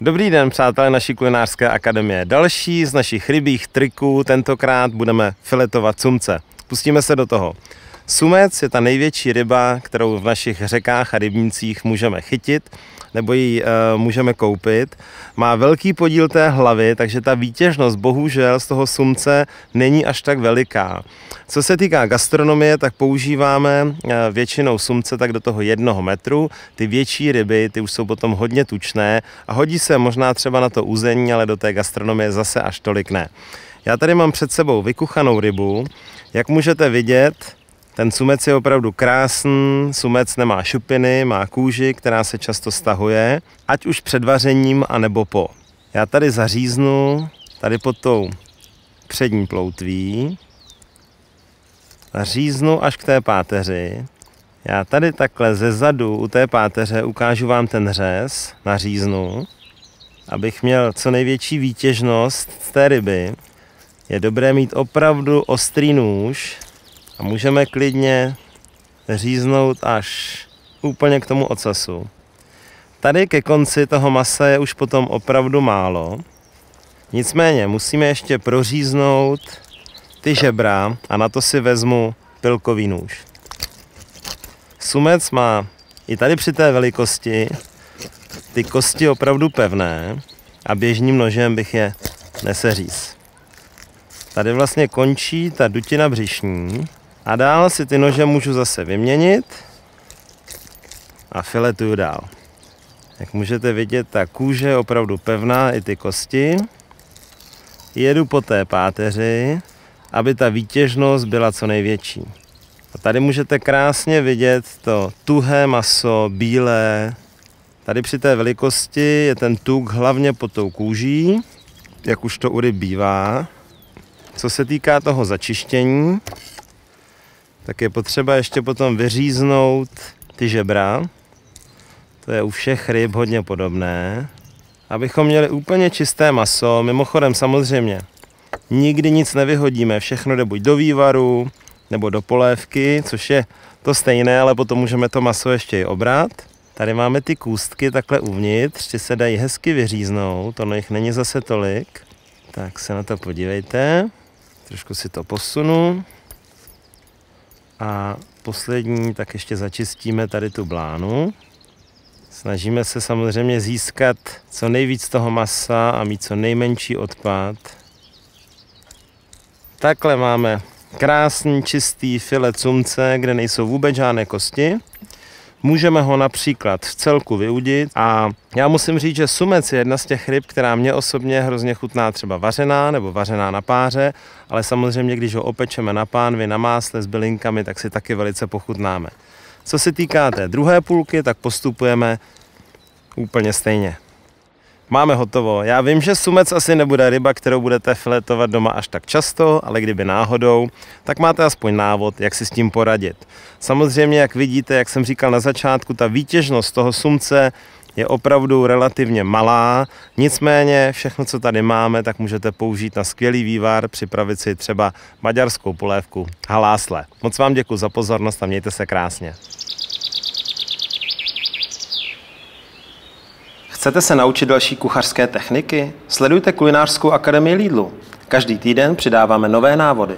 Dobrý den, přátelé naší kulinářské akademie. Další z našich rybích triků, tentokrát budeme filetovat sumce. Pustíme se do toho. Sumec je ta největší ryba, kterou v našich řekách a rybnících můžeme chytit, nebo ji e, můžeme koupit. Má velký podíl té hlavy, takže ta výtěžnost bohužel z toho sumce není až tak veliká. Co se týká gastronomie, tak používáme e, většinou sumce tak do toho jednoho metru. Ty větší ryby, ty už jsou potom hodně tučné a hodí se možná třeba na to uzení, ale do té gastronomie zase až tolik ne. Já tady mám před sebou vykuchanou rybu. Jak můžete vidět, ten sumec je opravdu krásný, sumec nemá šupiny, má kůži, která se často stahuje, ať už před vařením, anebo po. Já tady zaříznu, tady pod tou přední ploutví, zaříznu až k té páteři. Já tady takhle ze zadu u té páteře ukážu vám ten řez, naříznu, abych měl co největší výtěžnost z té ryby. Je dobré mít opravdu ostrý nůž, a můžeme klidně říznout až úplně k tomu ocasu. Tady ke konci toho masa je už potom opravdu málo. Nicméně musíme ještě proříznout ty žebra a na to si vezmu pilkový nůž. Sumec má i tady při té velikosti ty kosti opravdu pevné a běžným nožem bych je neseříz. Tady vlastně končí ta dutina břišní a dál si ty nože můžu zase vyměnit a filetuju dál. Jak můžete vidět, ta kůže je opravdu pevná, i ty kosti. Jedu po té páteři, aby ta výtěžnost byla co největší. A tady můžete krásně vidět to tuhé maso, bílé. Tady při té velikosti je ten tuk hlavně pod tou kůží, jak už to u ryb bývá. Co se týká toho začištění, tak je potřeba ještě potom vyříznout ty žebra. To je u všech ryb hodně podobné. Abychom měli úplně čisté maso, mimochodem samozřejmě nikdy nic nevyhodíme, všechno jde buď do vývaru, nebo do polévky, což je to stejné, ale potom můžeme to maso ještě i obrat. Tady máme ty kůstky takhle uvnitř, ty se dají hezky vyříznout, ono jich není zase tolik. Tak se na to podívejte, trošku si to posunu. A poslední, tak ještě začistíme tady tu blánu. Snažíme se samozřejmě získat co nejvíc toho masa a mít co nejmenší odpad. Takhle máme krásný čistý filet sumce, kde nejsou vůbec žádné kosti. Můžeme ho například v celku vyudit a já musím říct, že sumec je jedna z těch ryb, která mě osobně hrozně chutná třeba vařená nebo vařená na páře, ale samozřejmě, když ho opečeme na pánvi, na másle s bylinkami, tak si taky velice pochutnáme. Co se týká té druhé půlky, tak postupujeme úplně stejně. Máme hotovo. Já vím, že sumec asi nebude ryba, kterou budete filetovat doma až tak často, ale kdyby náhodou, tak máte aspoň návod, jak si s tím poradit. Samozřejmě, jak vidíte, jak jsem říkal na začátku, ta výtěžnost toho sumce je opravdu relativně malá, nicméně všechno, co tady máme, tak můžete použít na skvělý vývar, připravit si třeba maďarskou polévku halásle. Moc vám děkuji za pozornost a mějte se krásně. Chcete se naučit další kuchařské techniky? Sledujte kulinářskou akademii Lidlu. Každý týden přidáváme nové návody.